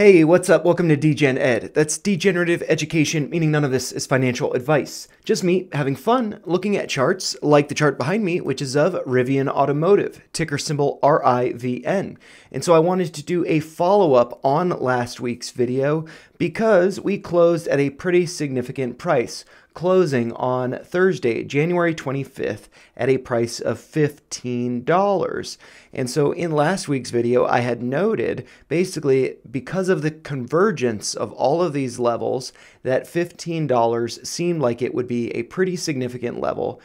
Hey, what's up? Welcome to Degen Ed. That's degenerative education, meaning none of this is financial advice. Just me having fun looking at charts like the chart behind me, which is of Rivian Automotive, ticker symbol RIVN. And so I wanted to do a follow up on last week's video because we closed at a pretty significant price closing on Thursday, January 25th, at a price of $15. And so in last week's video, I had noted basically because of the convergence of all of these levels, that $15 seemed like it would be a pretty significant level.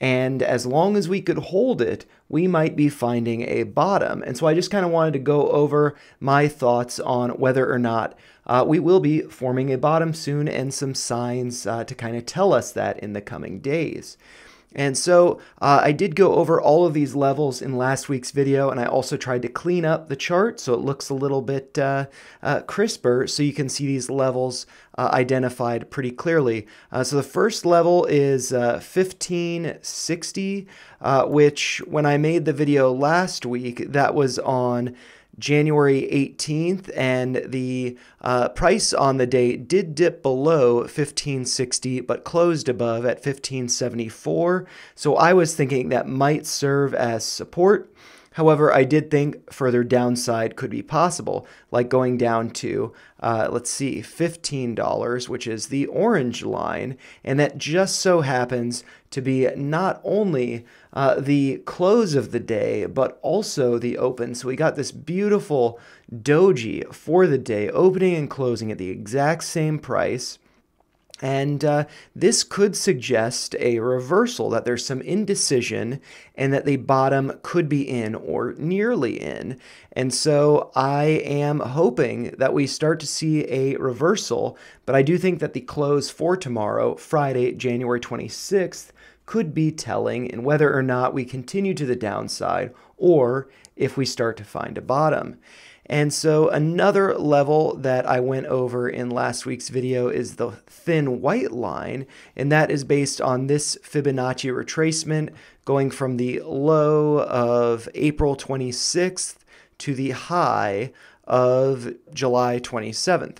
And as long as we could hold it, we might be finding a bottom. And so I just kind of wanted to go over my thoughts on whether or not uh, we will be forming a bottom soon and some signs uh, to kind of tell us that in the coming days. And so uh, I did go over all of these levels in last week's video, and I also tried to clean up the chart so it looks a little bit uh, uh, crisper so you can see these levels uh, identified pretty clearly. Uh, so the first level is 1560, uh, which when I made the video last week, that was on January 18th, and the uh, price on the day did dip below 1560 but closed above at 1574. So I was thinking that might serve as support. However, I did think further downside could be possible, like going down to, uh, let's see, $15, which is the orange line, and that just so happens to be not only uh, the close of the day, but also the open. So we got this beautiful doji for the day, opening and closing at the exact same price. And uh, this could suggest a reversal, that there's some indecision and that the bottom could be in or nearly in. And so I am hoping that we start to see a reversal, but I do think that the close for tomorrow, Friday, January 26th, could be telling in whether or not we continue to the downside or if we start to find a bottom. And so another level that I went over in last week's video is the thin white line, and that is based on this Fibonacci retracement going from the low of April 26th to the high of July 27th.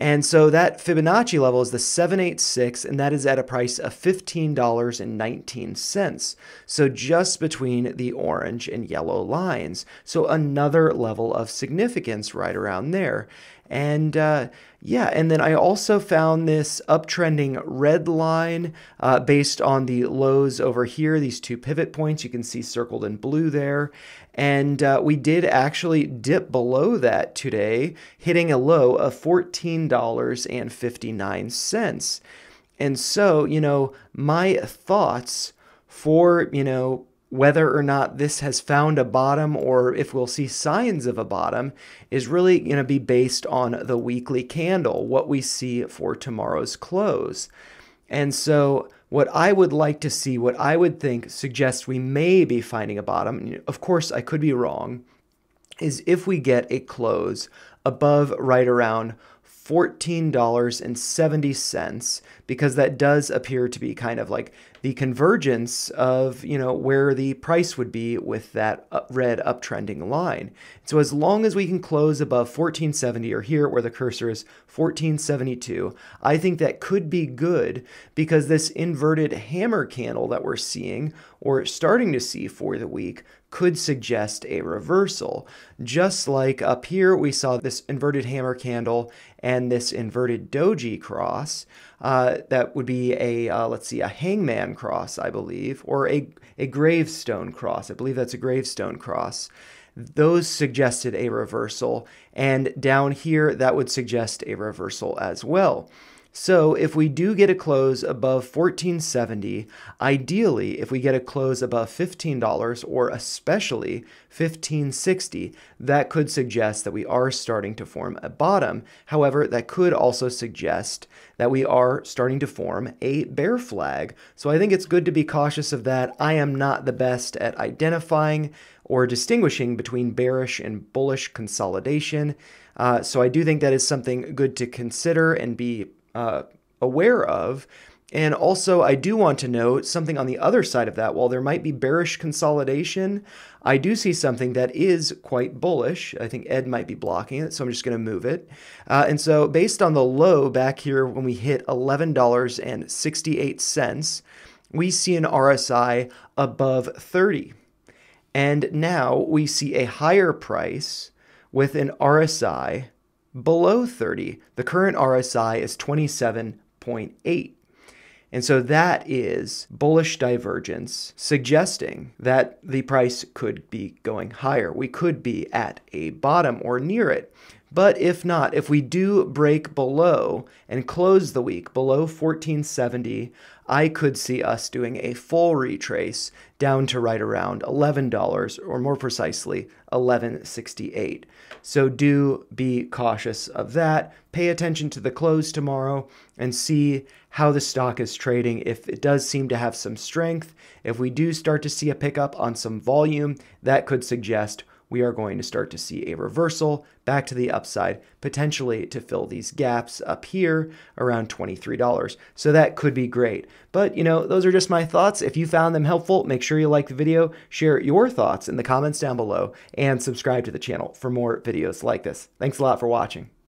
And so that Fibonacci level is the 786, and that is at a price of $15.19. So just between the orange and yellow lines. So another level of significance right around there. And uh, yeah, and then I also found this uptrending red line uh, based on the lows over here, these two pivot points you can see circled in blue there. And uh, we did actually dip below that today, hitting a low of $14.59. And so, you know, my thoughts for, you know, whether or not this has found a bottom or if we'll see signs of a bottom is really going to be based on the weekly candle, what we see for tomorrow's close. And so, what I would like to see, what I would think suggests we may be finding a bottom, of course, I could be wrong, is if we get a close above right around $14.70 because that does appear to be kind of like the convergence of, you know, where the price would be with that red uptrending line. So as long as we can close above 1470 or here where the cursor is 1472, I think that could be good because this inverted hammer candle that we're seeing or starting to see for the week could suggest a reversal. Just like up here, we saw this inverted hammer candle and this inverted doji cross. Uh, that would be a, uh, let's see, a hangman cross, I believe, or a, a gravestone cross. I believe that's a gravestone cross. Those suggested a reversal. And down here, that would suggest a reversal as well. So if we do get a close above 1470, ideally if we get a close above $15 or especially 1560, that could suggest that we are starting to form a bottom. However, that could also suggest that we are starting to form a bear flag. So I think it's good to be cautious of that. I am not the best at identifying or distinguishing between bearish and bullish consolidation. Uh, so I do think that is something good to consider and be uh, aware of. And also, I do want to note something on the other side of that. While there might be bearish consolidation, I do see something that is quite bullish. I think Ed might be blocking it, so I'm just going to move it. Uh, and so, based on the low back here when we hit $11.68, we see an RSI above 30. And now we see a higher price with an RSI below 30. The current RSI is 27.8. And so that is bullish divergence suggesting that the price could be going higher. We could be at a bottom or near it. But if not, if we do break below and close the week below 1470, I could see us doing a full retrace down to right around $11 or more precisely 1168. So do be cautious of that. Pay attention to the close tomorrow and see how the stock is trading. If it does seem to have some strength, if we do start to see a pickup on some volume, that could suggest we are going to start to see a reversal back to the upside, potentially to fill these gaps up here around $23. So that could be great. But, you know, those are just my thoughts. If you found them helpful, make sure you like the video, share your thoughts in the comments down below, and subscribe to the channel for more videos like this. Thanks a lot for watching.